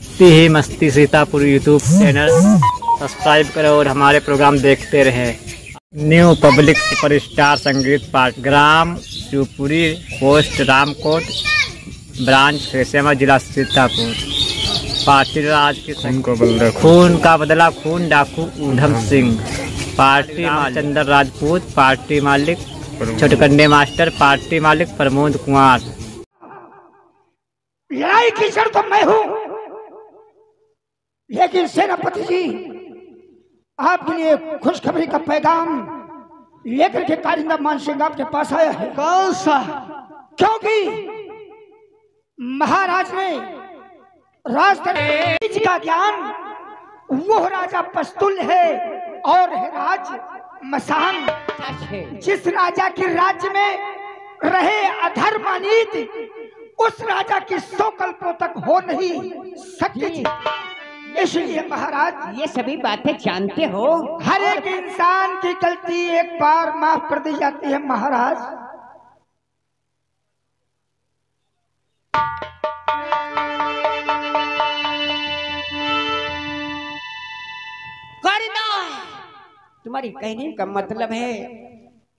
मस्ती ही मस्ती Sitapur YouTube channel subscribe करें और हमारे प्रोग्राम देखते रहें। न्यू पब्लिक सुपरस्टार संगीत पाठ ग्राम शिवपुरी पोस्ट रामकोट ब्रांच फेसेमा जिला सीतापुर पार्टी राज के को बदला। खून का बदला खून डाकू ऊधम सिंह। पार्टी चंद्र राजपूत पार्टी मालिक छोटकंडे मास्टर पार्टी मालिक प्रमोद कुमार तो मैं हूँ। लेकिन सेनापति जी आपके लिए खुशखबरी का पैगाम लेकर के कारिंदा मान सिंह आपके पास आया है। कौन सा? क्योंकि महाराज ने राज का ज्ञान वो राजा पस्तुल है और है राज मसान। जिस राजा के राज्य में रहे अधर्मानीत उस राजा की सौ कल्पों तक हो नहीं सकती इसलिए महाराज ये सभी बातें जानते हो? हर एक इंसान की गलती एक बार माफ़ कर दी जाती है महाराज। तुम्हारी कहने का मतलब है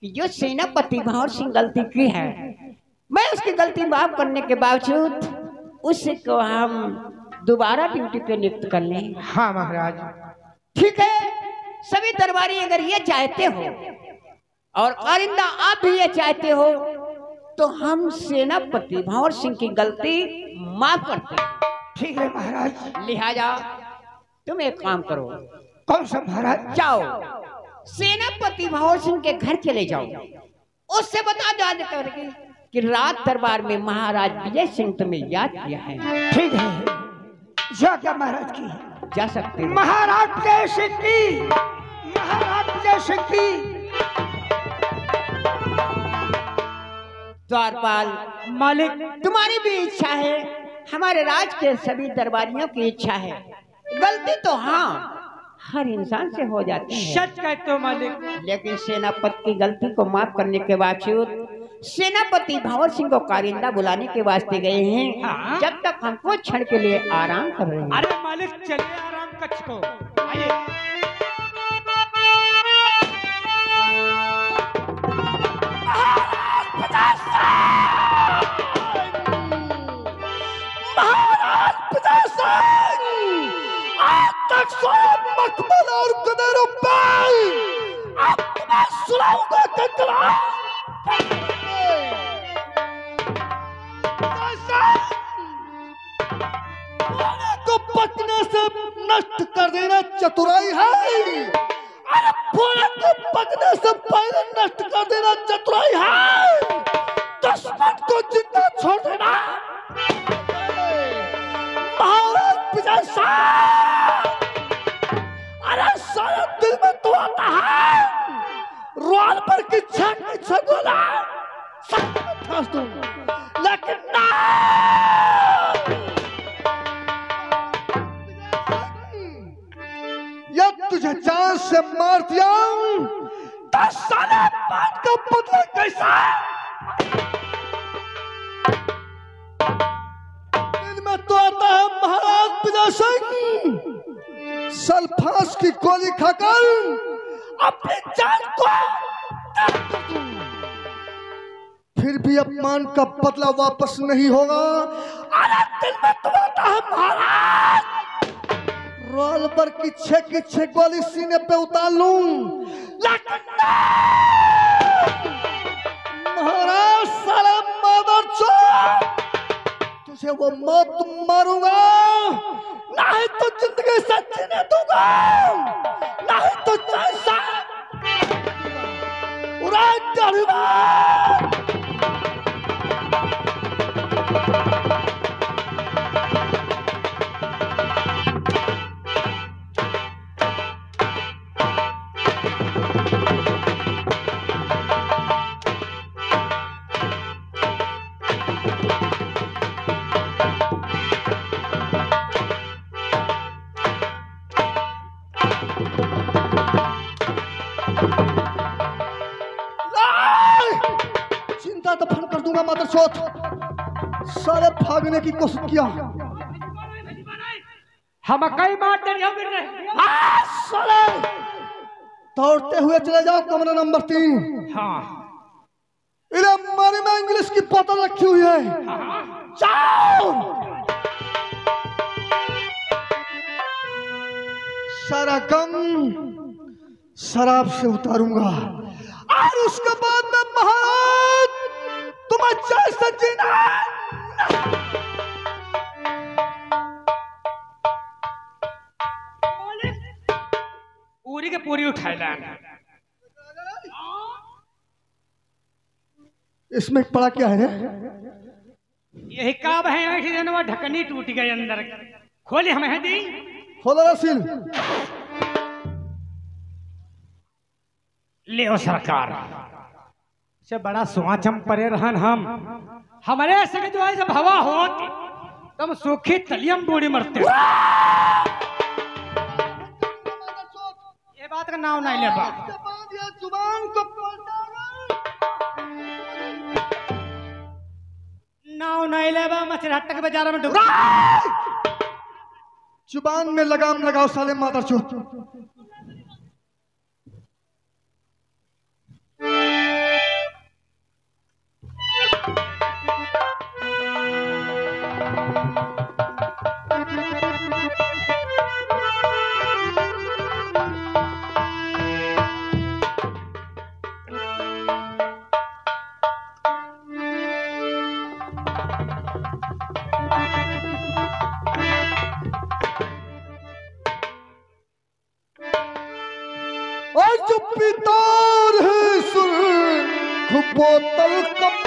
कि जो सेनापति भंवर सिंह गलती की है मैं उसकी गलती माफ़ करने के बावजूद उसको हम दोबारा ड्यूटी पे नियुक्त कर लें। हाँ महाराज। ठीक है? सभी दरबारी अगर ये चाहते हो और कारिंदा आप भी ये चाहते हो तो हम सेनापति भंवर सिंह की गलती माफ़ करते हैं। ठीक है महाराज। लिहाजा तुम एक काम करो। कौन सा महाराज? जाओ। सेनापति भंवर सिंह के घर चले जाओ। उससे बता याद करके कि रात दरबार में महाराज विजय सिंह तुम्हें याद किया है। ठीक है। जा क्या महाराज की। जा सकते हो। महाराज जय सिंह की महाराज सिंह की। द्वारपाल मालिक तुम्हारी भी इच्छा है हमारे राज के सभी दरबारियों की इच्छा है। गलती तो हाँ हर इंसान से हो जाती है। सच कहते हो मालिक। लेकिन सेनापति की गलती को माफ़ करने के बावजूद सेनापति भंवर सिंह को कारिंदा बुलाने के वास्ते गए हैं। हाँ। जब तक हम कुछ क्षण के लिए आराम कर रहे हैं। अरे मालिक चलिए आराम कक्ष को। आइए। मखमल और अब मैं सुनाऊँगा को पकने से नष्ट कर देना चतुराई है। अरे पूरे को पकने से पहले नष्ट कर देना चतुराई है। दुश्मन को ज़िंदा छोड़ देना। महाराज विजय शाह अरे सारा दिल में तो आता है। रोल पर की छक छक बोला सब में फंस दूँ लेकिन ना। तुझे जान से मार दिया दस साल बाद का बदला कैसा दिल में तो आता है महाराज पिता सिंह सल्फास की गोली खाकर अपनी जान को। फिर भी अपमान का बदला वापस नहीं होगा। अरे दिल में तो आता है महाराज रोल पर की छह की छह गोली सीने पे उतार। महाराज, साला मदर तुझे वो मौत मारूँगा। नहीं तो ज़िंदगी से जीने दूँगा। नहीं तो जैसा उड़ा डालूँगा। भागने की कोशिश किया। हम कई बार साले। दौड़ते हुए चले जाओ कमरा नंबर तीन। हाँ। में इंग्लिश की बोतल रखी हुई है। जाओ। सारा गम शराब से उतारूँगा। और उसके बाद में महाराज तुम्हें जैसे जीना पूरी के पूरी उठाए लाना इसमें पड़ा क्या है? यही काब है ढकनी टूट गई अंदर। खोली हमें है दी खोलो रसील ले सरकार। से बड़ा सुहाचम परे रहन हम। हमारे संग जो है जब हवा होत तब सुखी तलियम बूढ़ी मरते। बात का नाम नहीं ले नाव नहीं लेबा हटक बाज़ार में डुबा. ज़ुबान में लगाम लगाओ साले मादर चोत पितार है सुर बोतल कपाल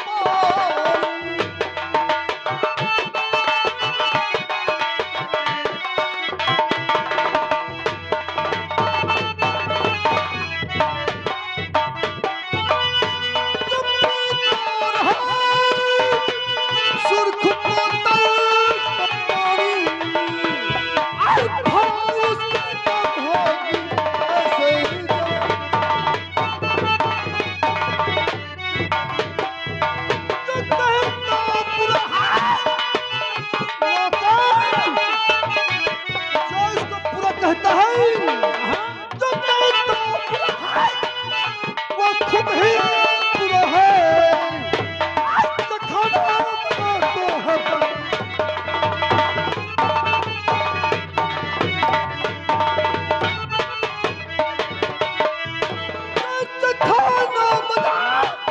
आज खाना बना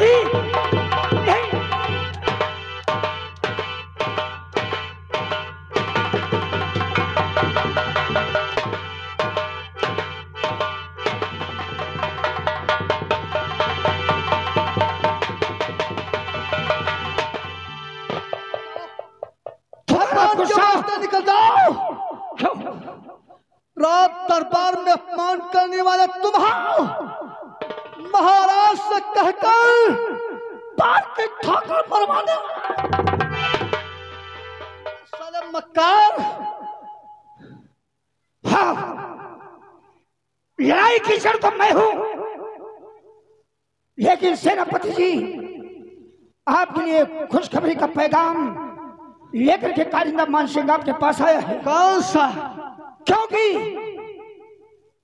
सेनापति बाल के ठाकर मरवाने। साले मक्कार। हाँ। लड़ाई की जड़ तो मैं हूँ। लेकिन सेनापति जी आपके लिए खुशखबरी का पैगाम लेकर के कारिंदा मान सिंह आपके पास आया है। कौन सा? क्योंकि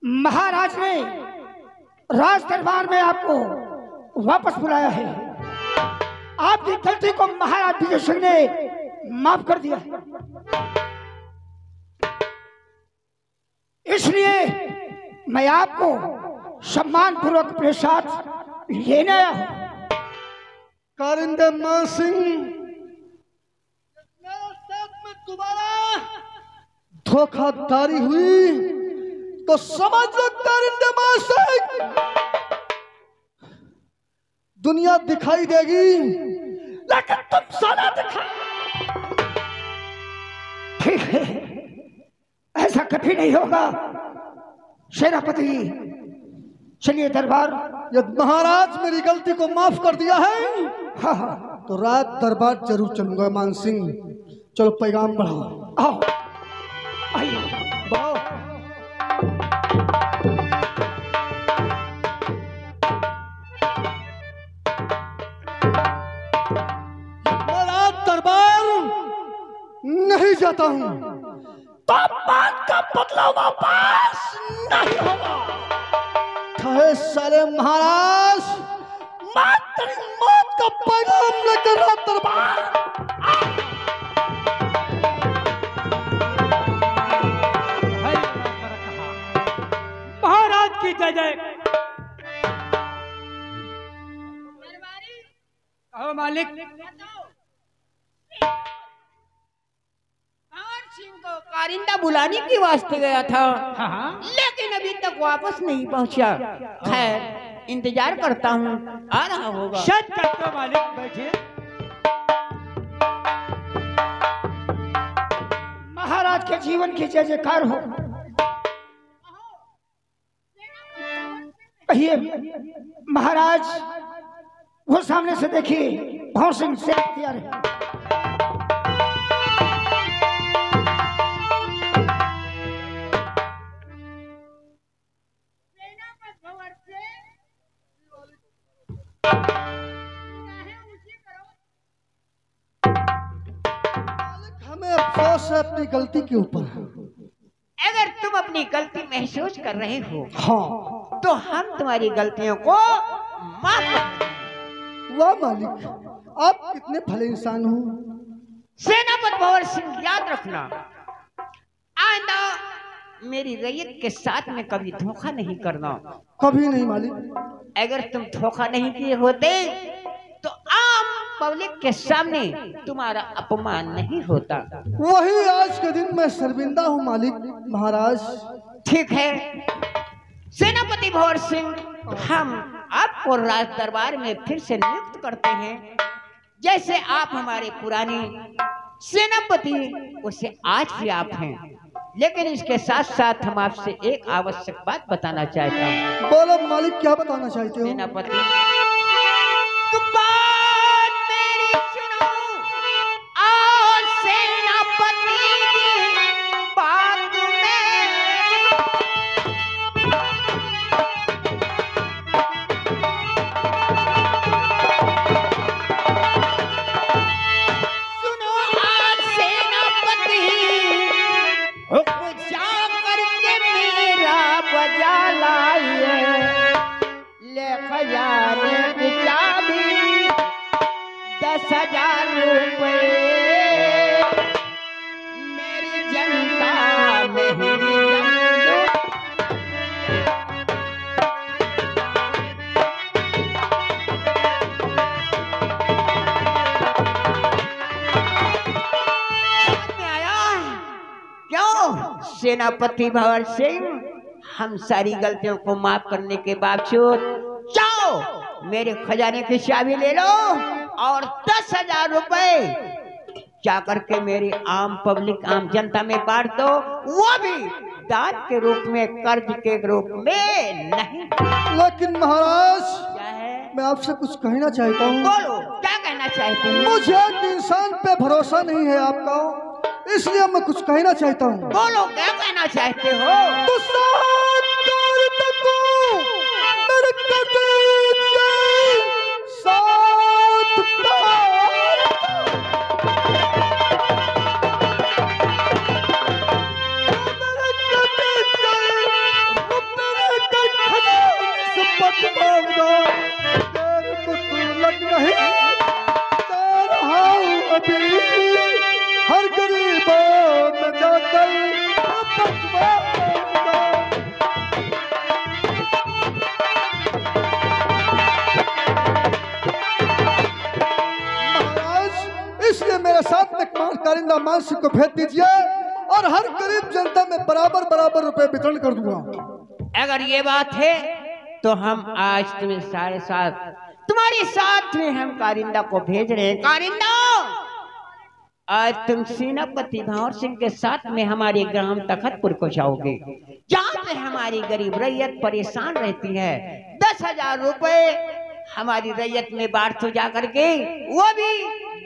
महाराज ने राज दरबार में आपको वापस बुलाया है। आपकी गलती को महाराज विजय सिंह ने माफ़ कर दिया इसलिए मैं आपको सम्मान पूर्वक अपने साथ लेने आया हूँ। कारिंदे सिंह। दोबारा धोखाधड़ी हुई तो समझ लो कारिंदे सिंह। दुनिया दिखाई देगी। लेकिन तुम सोना दिखा। ठीक है। ऐसा कभी नहीं होगा। सेनापति चलिए दरबार। यदि महाराज मेरी गलती को माफ़ कर दिया है हाँ, हाँ। तो रात दरबार ज़रूर चलूँगा मान सिंह। चलो पैगाम बढ़ाओ। आओ। जाता हूँ। तो बात का बदला वापस नहीं होगा। साले महाराज मैं तेरी मौत का पैगाम लेकर दरबार। महाराज की जय जय। कहो मालिक। कारिंदा बुलाने की वास्ते गया था। हाँ हाँ। लेकिन अभी तक वापस नहीं पहुँचा। खैर इंतज़ार करता हूँ। आ रहा होगा। करते मालिक महाराज के जीवन की जय जयकार हो। कहिए महाराज वो सामने से देखिए भौर सिंह से तैयार है। अफसोस है अपनी गलती के ऊपर। अगर तुम अपनी गलती महसूस कर रहे हो हाँ। तो हम तुम्हारी गलतियों को माफ़ वाह मालिक आप कितने भले इंसान हो। सेनापति भंवर सिंह याद रखना आइंदा मेरी रैयत के साथ में कभी धोखा नहीं करना। कभी नहीं मालिक। अगर तुम धोखा नहीं किए होते पब्लिक के सामने तुम्हारा अपमान नहीं होता। वही आज के दिन मैं शर्मिंदा हूँ मालिक महाराज। ठीक है। सेनापति भंवर सिंह हम आपको राज दरबार में फिर से नियुक्त करते हैं। जैसे आप हमारे पुराने सेनापति उसे आज भी आप हैं। लेकिन इसके साथ साथ हम आपसे एक आवश्यक बात बताना चाहता हूँ। बोलो मालिक क्या बताना चाहते हो? सेनापति सेनापति भंवर सिंह हम सारी गलतियों को माफ़ करने के बावजूद जाओ मेरे खजाने की चाबी ले लो और दस हज़ार रुपए जा करके मेरी आम पब्लिक आम जनता में बांट दो। वो भी दान के रूप में कर्ज के रूप में नहीं। लेकिन महाराज क्या है? मैं आपसे कुछ कहना चाहता हूँ। बोलो क्या कहना चाहते हैं? मुझे इंसान पे भरोसा नहीं है आपका। इसलिए मैं कुछ कहना चाहता हूँ। बोलो क्या कहना चाहते हो? तो कारिंदा को भेज दीजिए और हर गरीब जनता में बराबर बराबर रुपए वितरण कर दूँगा। अगर ये बात है तो हम आज तुम्हें सारे साथ तुम्हारे साथ में हम कारिंदा को भेज रहे हैं। कारिंदा आज तुम सेनापति भावर सिंह के साथ में हमारे ग्राम तखतपुर को जाओगे। जहाँ पे हमारी गरीब रैयत परेशान रहती है दस हज़ार रुपए हमारी रैयत में बांट तो जा करके वो भी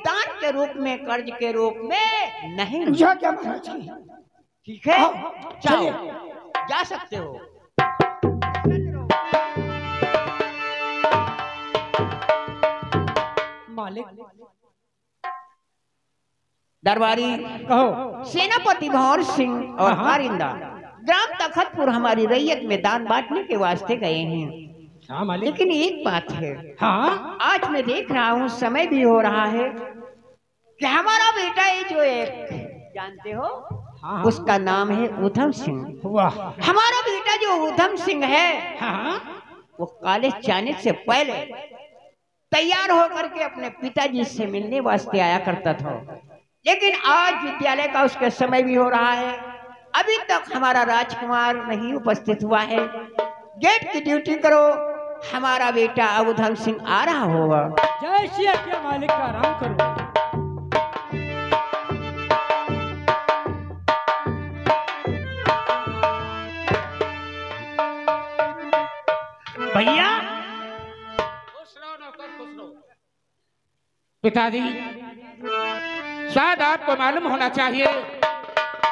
दान के रूप में कर्ज के रूप में नहीं क्या ठीक है? जाओ। जा सकते हो। मालिक। दरबारी कहो। सेनापति भंवर सिंह और हाँ। कारिंदा ग्राम तखतपुर हमारी रैयत में दान बांटने के वास्ते गए हैं। हाँ लेकिन एक बात है। हाँ। आज मैं देख रहा हूँ समय भी हो रहा है कि हमारा बेटा ये जो एक जानते हो? हाँ उसका नाम है उधम सिंह। वाह। हमारा बेटा जो उधम सिंह है हाँ। वो कॉलेज जाने से पहले तैयार होकर के अपने पिताजी से मिलने वास्ते आया करता था। लेकिन आज विद्यालय का उसका समय भी हो रहा है। अभी तक हमारा राजकुमार नहीं उपस्थित हुआ है। गेट की ड्यूटी करो। हमारा बेटा उधम सिंह आ रहा होगा। जय श्री के मालिक का आराम करो। भैया। पिताजी। शायद आपको मालूम होना चाहिए,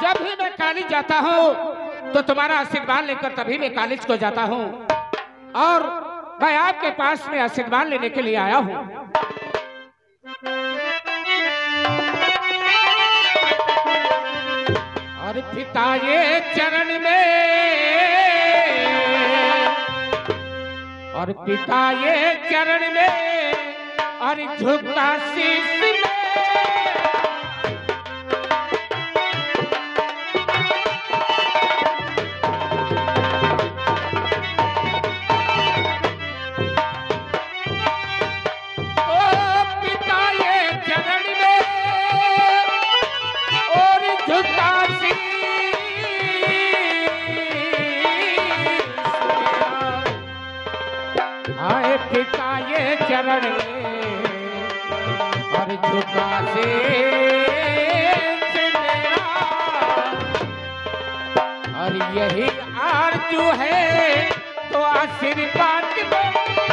जब भी मैं कॉलेज जाता हूँ तो तुम्हारा आशीर्वाद लेकर तभी मैं कॉलेज को जाता हूँ। और मैं आपके पास में आशीर्वाद लेने के लिए आया हूँ। और पिता ये चरण में और पिता ये चरण में और झुकता शीश में। पिता ये चरण और झुका से और यही आरज़ू है तो आशीर्वाद दो।